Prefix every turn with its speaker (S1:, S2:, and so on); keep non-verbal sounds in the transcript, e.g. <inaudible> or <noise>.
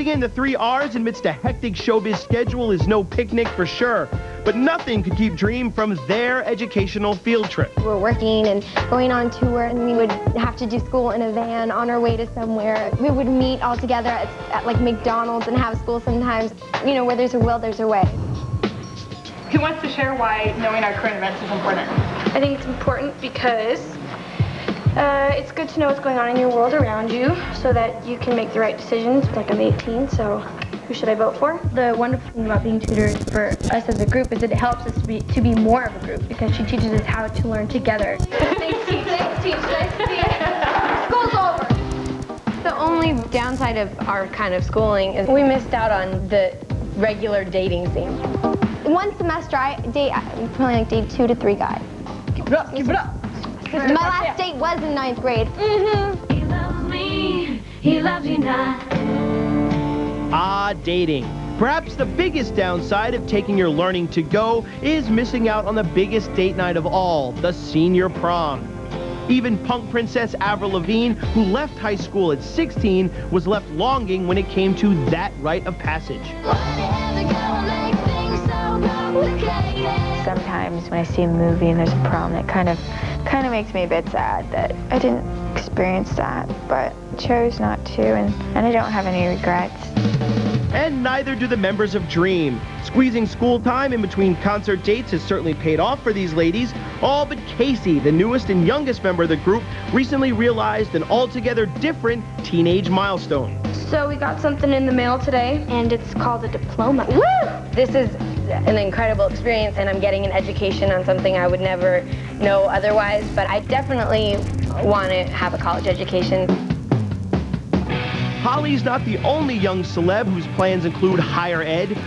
S1: Squeezing in the three R's amidst a hectic showbiz schedule is no picnic for sure. But nothing could keep Dream from their educational field trip.
S2: We're working and going on tour, and we would have to do school in a van on our way to somewhere. We would meet all together at, at like McDonald's and have school sometimes. You know, where there's a will, there's a way.
S3: Who wants to share why knowing our current events is important?
S4: I think it's important because uh, it's good to know what's going on in your world around you so that you can make the right decisions. Like I'm 18, so who should I vote for?
S2: The wonderful thing about being tutors for us as a group is that it helps us to be, to be more of a group because she teaches us how to learn together. <laughs>
S4: Thanks, teach. Thanks, teach. Nice to. School's over.
S2: The only downside of our kind of schooling is we missed out on the regular dating scene. One semester, I date probably like date two to three guys.
S1: Keep it up, keep it up. <laughs>
S2: My last date was in ninth grade.
S5: Mm-hmm. He loves me, he loves you not.
S1: Ah, dating. Perhaps the biggest downside of taking your learning to go is missing out on the biggest date night of all, the senior prom. Even punk princess Avril Lavigne, who left high school at 16, was left longing when it came to that rite of passage.
S6: Sometimes when I see a movie and there's a prom, it kind of kind of makes me a bit sad that I didn't experience that, but chose not to, and, and I don't have any regrets.
S1: And neither do the members of Dream. Squeezing school time in between concert dates has certainly paid off for these ladies. All but Kasey, the newest and youngest member of the group, recently realized an altogether different teenage milestone.
S4: So we got something in the mail today, and it's called a diploma.
S2: Woo! This is an incredible experience, and I'm getting an education on something I would never know otherwise, but I definitely want to have a college education.
S1: Holly's not the only young celeb whose plans include higher ed.